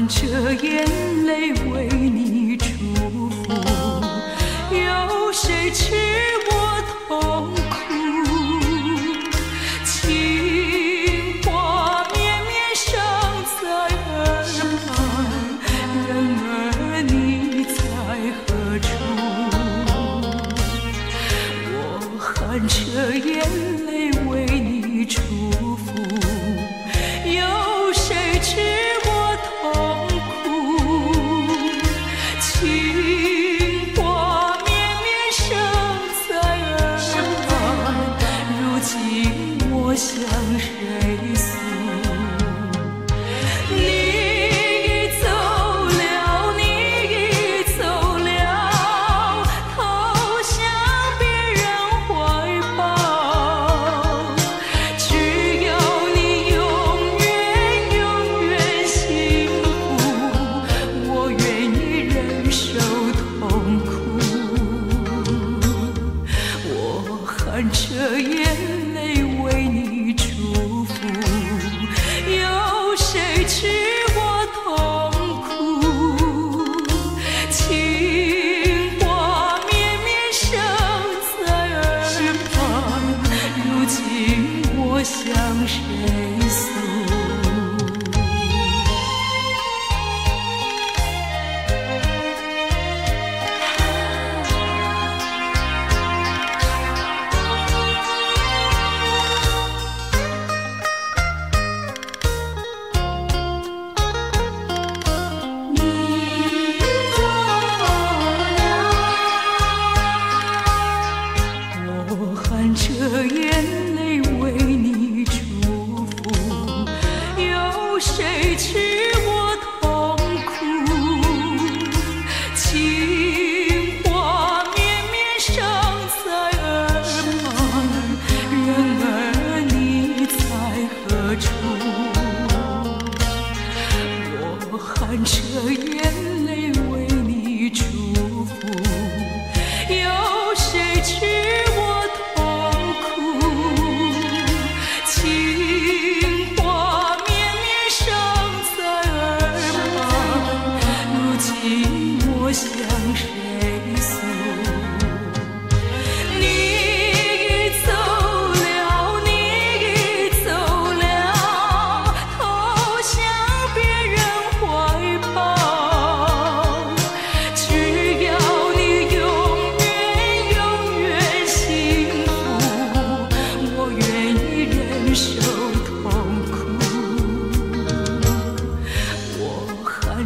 含着眼泪为你是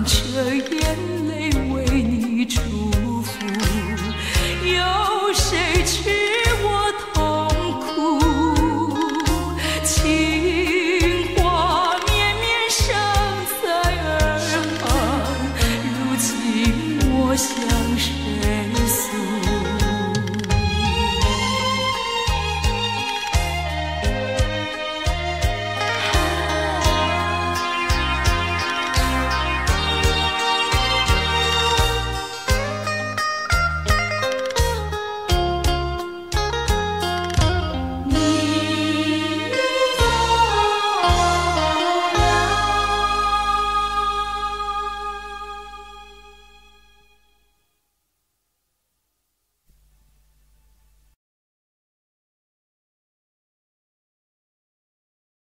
着眼泪为你祝福，有谁知我痛苦？情话绵绵，声在耳。如今我想。